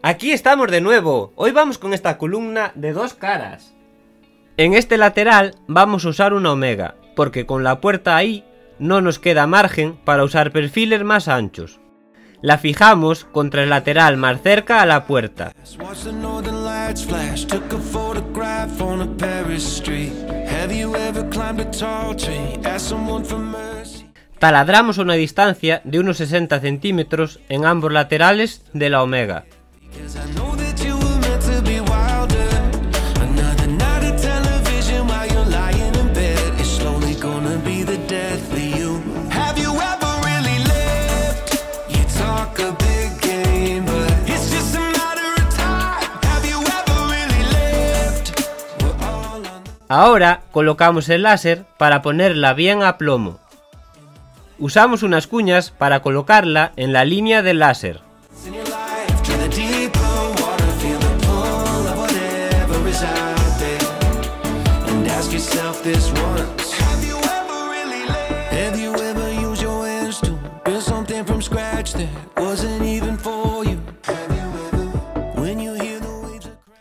Aquí estamos de nuevo. Hoy vamos con esta columna de dos caras. En este lateral vamos a usar una omega, porque con la puerta ahí no nos queda margen para usar perfiles más anchos. La fijamos contra el lateral más cerca a la puerta. Taladramos a una distancia de unos 60 centímetros en ambos laterales de la omega. Ahora colocamos el láser para ponerla bien a plomo. Usamos unas cuñas para colocarla en la línea del láser.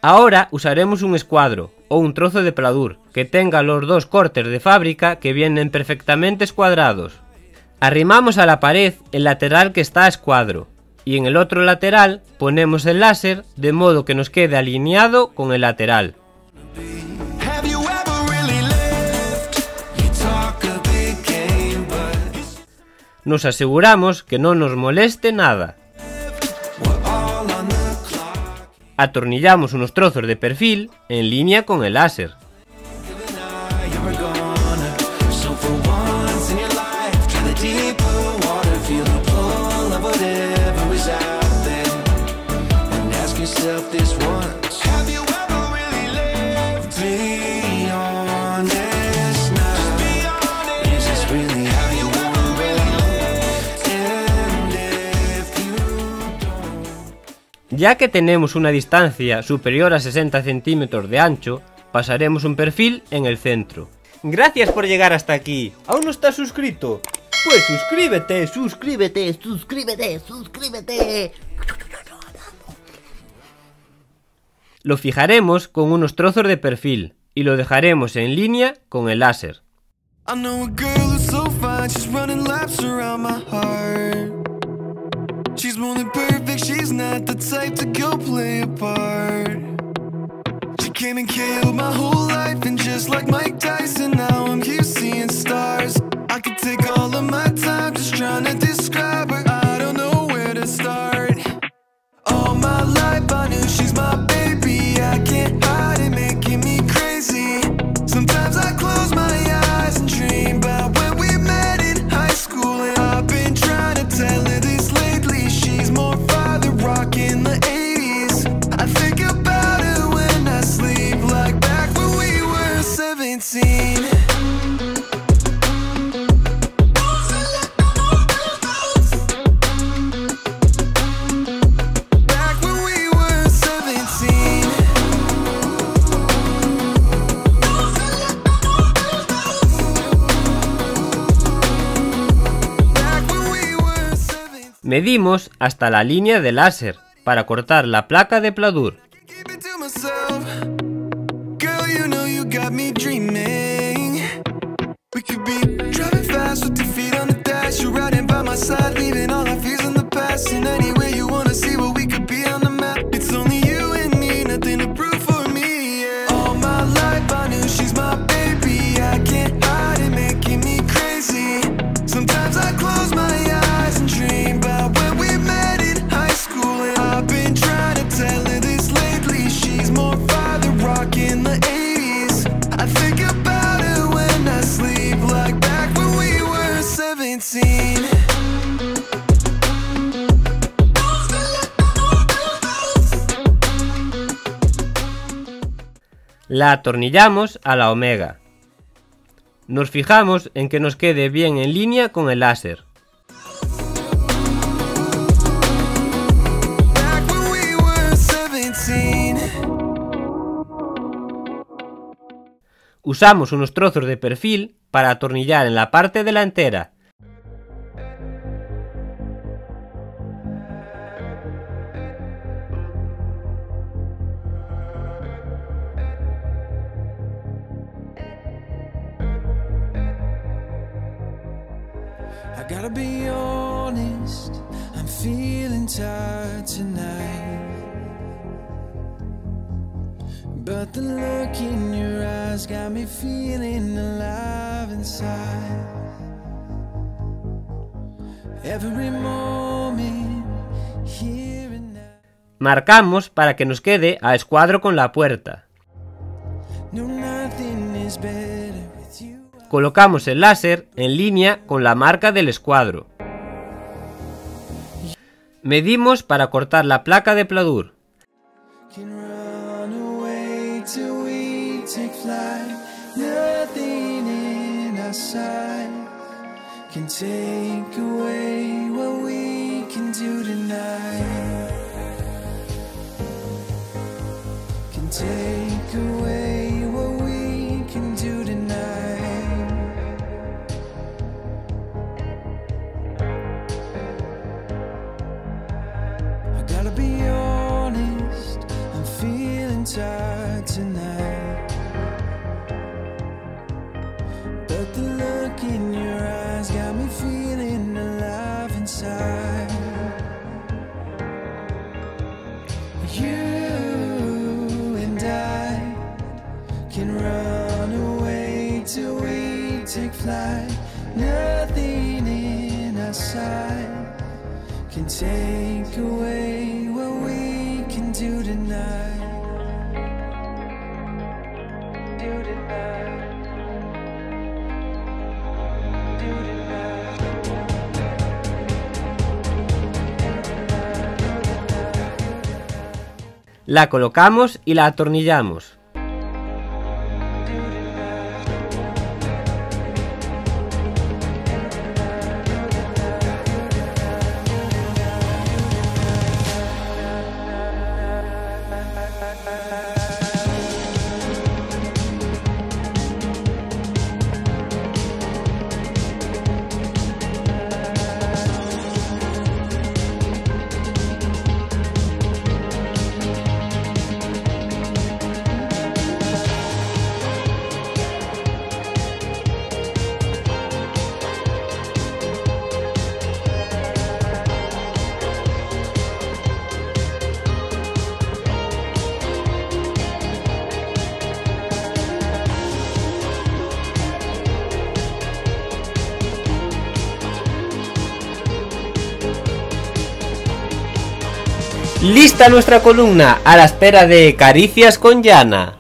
Ahora usaremos un escuadro o un trozo de pladur que tenga los dos cortes de fábrica que vienen perfectamente escuadrados. Arrimamos a la pared el lateral que está a escuadro y en el otro lateral ponemos el láser de modo que nos quede alineado con el lateral. Nos aseguramos que no nos moleste nada. Atornillamos unos trozos de perfil en línea con el láser. Ya que tenemos una distancia superior a 60 centímetros de ancho, pasaremos un perfil en el centro. Gracias por llegar hasta aquí. ¿Aún no estás suscrito? Pues suscríbete, suscríbete, suscríbete, suscríbete. Lo fijaremos con unos trozos de perfil y lo dejaremos en línea con el láser. She's more than perfect, she's not the type to go play a part. She came and killed my whole life, and just like Mike Tyson, now I'm here seeing stars. Medimos hasta la línea de láser para cortar la placa de pladur. La atornillamos a la omega. Nos fijamos en que nos quede bien en línea con el láser. Back when we were 17. Usamos unos trozos de perfil para atornillar en la parte delantera. Gotta be honest, I'm feeling tired tonight. But the look in your eyes got me feeling alive inside. Every moment, here and now. Marcamos para que nos quede a escuadro con la puerta. No, nothing is better with you. Colocamos el láser en línea con la marca del escuadro. Medimos para cortar la placa de pladur. The look in your eyes got me feeling alive inside. You and I can run away till we take flight. Nothing in our sight can take away what we can do tonight. Do tonight. La colocamos y la atornillamos. Lista nuestra columna a la espera de Caricias con Llana.